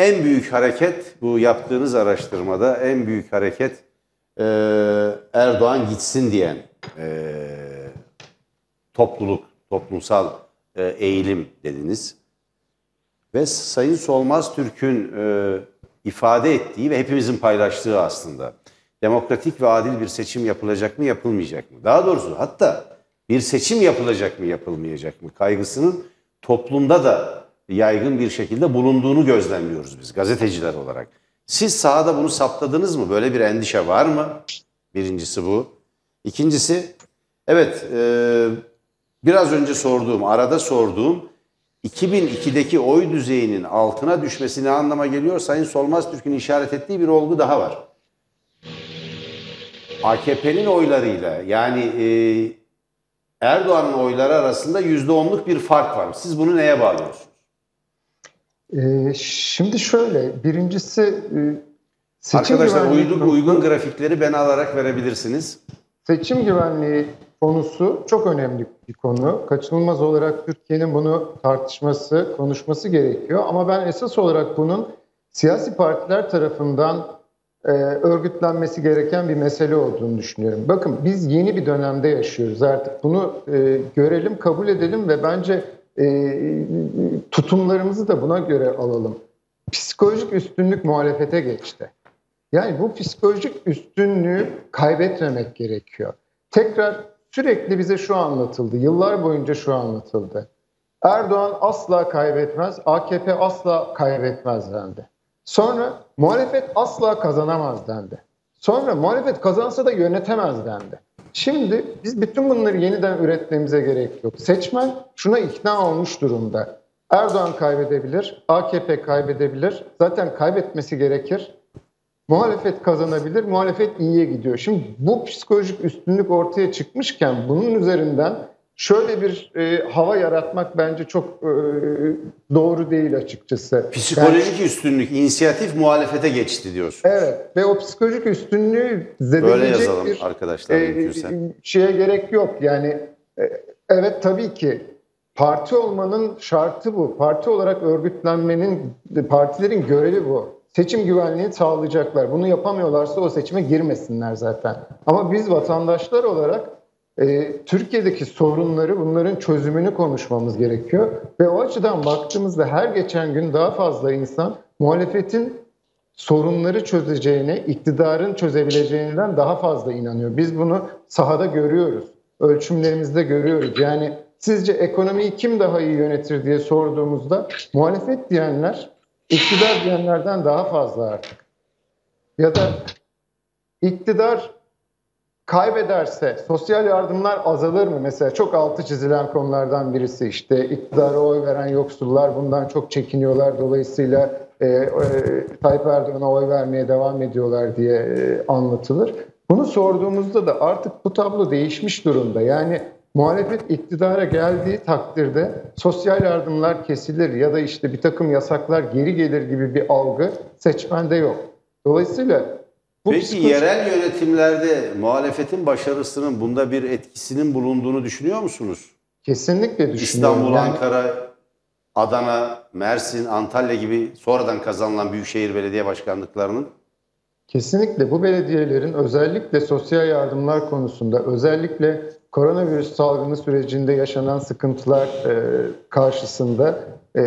en büyük hareket bu yaptığınız araştırmada en büyük hareket e, Erdoğan gitsin diyen e, topluluk, toplumsal e, eğilim dediniz. Ve Sayın Solmaz Türk'ün e, ifade ettiği ve hepimizin paylaştığı aslında demokratik ve adil bir seçim yapılacak mı yapılmayacak mı? Daha doğrusu hatta bir seçim yapılacak mı yapılmayacak mı kaygısının toplumda da yaygın bir şekilde bulunduğunu gözlemliyoruz biz gazeteciler olarak. Siz sahada bunu saptadınız mı? Böyle bir endişe var mı? Birincisi bu. İkincisi, evet e, biraz önce sorduğum, arada sorduğum 2002'deki oy düzeyinin altına düşmesi ne anlama geliyor? Sayın Solmaz Türk'ün işaret ettiği bir olgu daha var. AKP'nin oylarıyla yani e, Erdoğan'ın oyları arasında %10'luk bir fark var. Siz bunu neye bağlıyorsunuz? Ee, şimdi şöyle, birincisi e, seçim Arkadaşlar uygun, uygun grafikleri ben alarak verebilirsiniz. Seçim güvenliği konusu çok önemli bir konu. Kaçınılmaz olarak Türkiye'nin bunu tartışması, konuşması gerekiyor. Ama ben esas olarak bunun siyasi partiler tarafından e, örgütlenmesi gereken bir mesele olduğunu düşünüyorum. Bakın biz yeni bir dönemde yaşıyoruz artık. Bunu e, görelim, kabul edelim ve bence e, tutumlarımızı da buna göre alalım. Psikolojik üstünlük muhalefete geçti. Yani bu psikolojik üstünlüğü kaybetmemek gerekiyor. Tekrar sürekli bize şu anlatıldı, yıllar boyunca şu anlatıldı. Erdoğan asla kaybetmez, AKP asla kaybetmez dendi. Sonra muhalefet asla kazanamaz dendi. Sonra muhalefet kazansa da yönetemez dendi. Şimdi biz bütün bunları yeniden üretmemize gerek yok. Seçmen şuna ikna olmuş durumda. Erdoğan kaybedebilir, AKP kaybedebilir. Zaten kaybetmesi gerekir. Muhalefet kazanabilir, muhalefet iyiye gidiyor. Şimdi bu psikolojik üstünlük ortaya çıkmışken bunun üzerinden şöyle bir e, hava yaratmak bence çok e, doğru değil açıkçası. Psikolojik yani, üstünlük, inisiyatif muhalefete geçti diyorsun. Evet ve o psikolojik üstünlüğü zedeleyecek bir arkadaşlar e, şeye gerek yok. Yani e, evet tabii ki parti olmanın şartı bu. Parti olarak örgütlenmenin, partilerin görevi bu. Seçim güvenliğini sağlayacaklar. Bunu yapamıyorlarsa o seçime girmesinler zaten. Ama biz vatandaşlar olarak e, Türkiye'deki sorunları, bunların çözümünü konuşmamız gerekiyor. Ve o açıdan baktığımızda her geçen gün daha fazla insan muhalefetin sorunları çözeceğine, iktidarın çözebileceğinden daha fazla inanıyor. Biz bunu sahada görüyoruz. Ölçümlerimizde görüyoruz. Yani sizce ekonomiyi kim daha iyi yönetir diye sorduğumuzda muhalefet diyenler iktidar diyenlerden daha fazla artık. Ya da iktidar kaybederse sosyal yardımlar azalır mı? Mesela çok altı çizilen konulardan birisi işte iktidara oy veren yoksullar bundan çok çekiniyorlar. Dolayısıyla e, e, Tayyip Erdoğan'a oy vermeye devam ediyorlar diye e, anlatılır. Bunu sorduğumuzda da artık bu tablo değişmiş durumda. Yani muhalefet iktidara geldiği takdirde sosyal yardımlar kesilir ya da işte bir takım yasaklar geri gelir gibi bir algı seçmende yok. Dolayısıyla bu Peki psikoloji... yerel yönetimlerde muhalefetin başarısının bunda bir etkisinin bulunduğunu düşünüyor musunuz? Kesinlikle düşünüyorum. İstanbul, yani... Ankara, Adana, Mersin, Antalya gibi sonradan kazanılan büyükşehir belediye başkanlıklarının? Kesinlikle bu belediyelerin özellikle sosyal yardımlar konusunda özellikle koronavirüs salgını sürecinde yaşanan sıkıntılar e, karşısında e,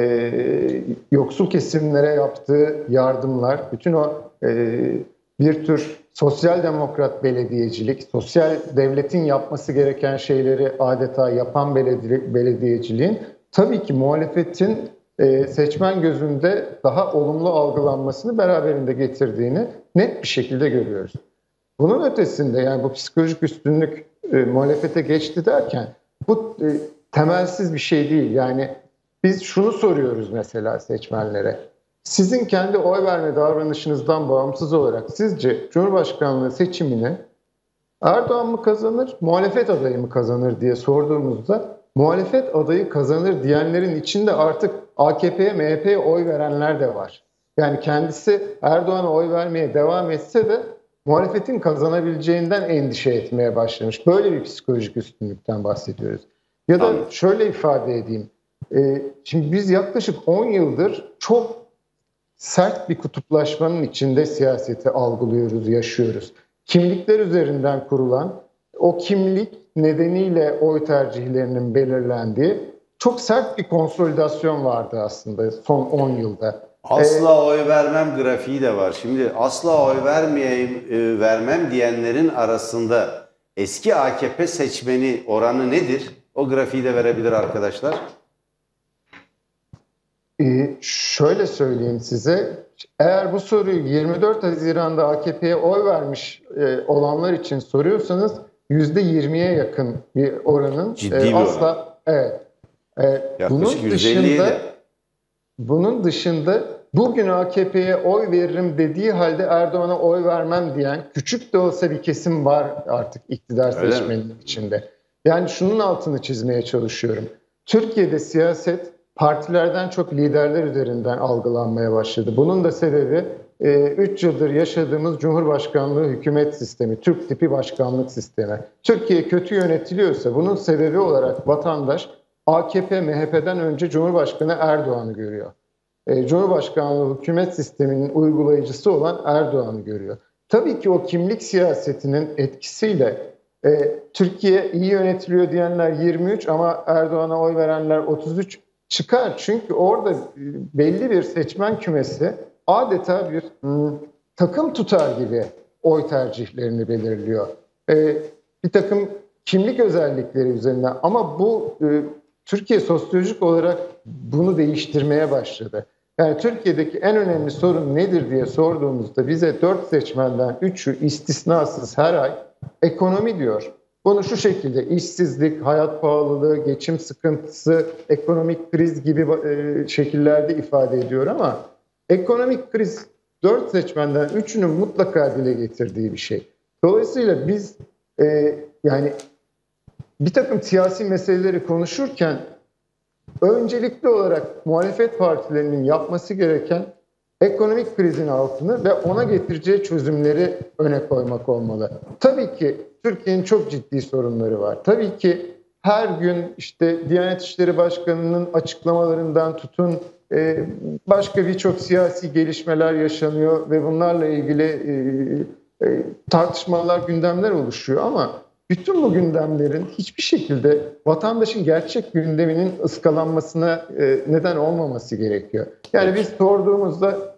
yoksul kesimlere yaptığı yardımlar, bütün o e, bir tür sosyal demokrat belediyecilik, sosyal devletin yapması gereken şeyleri adeta yapan belediyeciliğin tabii ki muhalefetin e, seçmen gözünde daha olumlu algılanmasını beraberinde getirdiğini net bir şekilde görüyoruz. Bunun ötesinde yani bu psikolojik üstünlük e, muhalefete geçti derken bu e, temelsiz bir şey değil. Yani biz şunu soruyoruz mesela seçmenlere. Sizin kendi oy verme davranışınızdan bağımsız olarak sizce Cumhurbaşkanlığı seçimini Erdoğan mı kazanır, muhalefet adayı mı kazanır diye sorduğumuzda muhalefet adayı kazanır diyenlerin içinde artık AKP'ye, MHP'ye oy verenler de var. Yani kendisi Erdoğan'a oy vermeye devam etse de muhalefetin kazanabileceğinden endişe etmeye başlamış. Böyle bir psikolojik üstünlükten bahsediyoruz. Ya da şöyle ifade edeyim. Ee, şimdi biz yaklaşık 10 yıldır çok sert bir kutuplaşmanın içinde siyaseti algılıyoruz, yaşıyoruz. Kimlikler üzerinden kurulan, o kimlik nedeniyle oy tercihlerinin belirlendiği çok sert bir konsolidasyon vardı aslında son 10 yılda. Asla oy vermem grafiği de var. Şimdi asla oy vermeyeyim, e, vermem diyenlerin arasında eski AKP seçmeni oranı nedir? O grafiği de verebilir arkadaşlar. Ee, şöyle söyleyeyim size. Eğer bu soruyu 24 Haziran'da AKP'ye oy vermiş e, olanlar için soruyorsanız %20'ye yakın bir oranın Ciddi e, bir asla oran. evet. E, bunun dışında %57. bunun dışında bugün AKP'ye oy veririm dediği halde Erdoğan'a oy vermem diyen küçük de olsa bir kesim var artık iktidar Öyle mi? içinde. Yani şunun altını çizmeye çalışıyorum. Türkiye'de siyaset partilerden çok liderler üzerinden algılanmaya başladı. Bunun da sebebi 3 yıldır yaşadığımız Cumhurbaşkanlığı hükümet sistemi, Türk tipi başkanlık sistemi. Türkiye kötü yönetiliyorsa bunun sebebi olarak vatandaş AKP, MHP'den önce Cumhurbaşkanı Erdoğan'ı görüyor. E, Cumhurbaşkanlığı hükümet sisteminin uygulayıcısı olan Erdoğan'ı görüyor. Tabii ki o kimlik siyasetinin etkisiyle e, Türkiye iyi yönetiliyor diyenler 23 ama Erdoğan'a oy verenler 33 çıkar. Çünkü orada e, belli bir seçmen kümesi adeta bir hmm, takım tutar gibi oy tercihlerini belirliyor. E, bir takım kimlik özellikleri üzerinden ama bu e, Türkiye sosyolojik olarak bunu değiştirmeye başladı. Yani Türkiye'deki en önemli sorun nedir diye sorduğumuzda bize 4 seçmenden 3'ü istisnasız her ay ekonomi diyor. Bunu şu şekilde işsizlik, hayat pahalılığı, geçim sıkıntısı, ekonomik kriz gibi e, şekillerde ifade ediyor ama ekonomik kriz 4 seçmenden 3'ünün mutlaka dile getirdiği bir şey. Dolayısıyla biz e, yani bir takım siyasi meseleleri konuşurken öncelikli olarak muhalefet partilerinin yapması gereken ekonomik krizin altını ve ona getireceği çözümleri öne koymak olmalı. Tabii ki Türkiye'nin çok ciddi sorunları var. Tabii ki her gün işte Diyanet İşleri Başkanı'nın açıklamalarından tutun e, başka birçok siyasi gelişmeler yaşanıyor ve bunlarla ilgili e, e, tartışmalar, gündemler oluşuyor ama bütün bu gündemlerin hiçbir şekilde vatandaşın gerçek gündeminin ıskalanmasına neden olmaması gerekiyor. Yani biz sorduğumuzda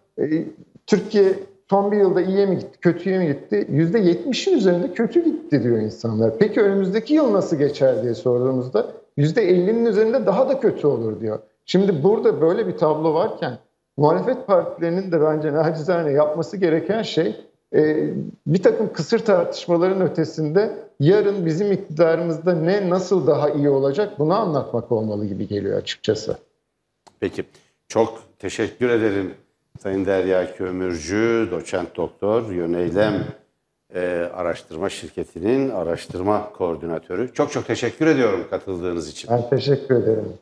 Türkiye son bir yılda iyiye mi gitti, kötüye mi gitti? %70'in üzerinde kötü gitti diyor insanlar. Peki önümüzdeki yıl nasıl geçer diye sorduğumuzda %50'nin üzerinde daha da kötü olur diyor. Şimdi burada böyle bir tablo varken muhalefet partilerinin de bence nacizane yapması gereken şey e, bir takım kısır tartışmaların ötesinde yarın bizim iktidarımızda ne nasıl daha iyi olacak bunu anlatmak olmalı gibi geliyor açıkçası. Peki. Çok teşekkür ederim Sayın Derya Kömürcü, doçent doktor, Yöneylem e, Araştırma Şirketi'nin araştırma koordinatörü. Çok çok teşekkür ediyorum katıldığınız için. Ben teşekkür ederim.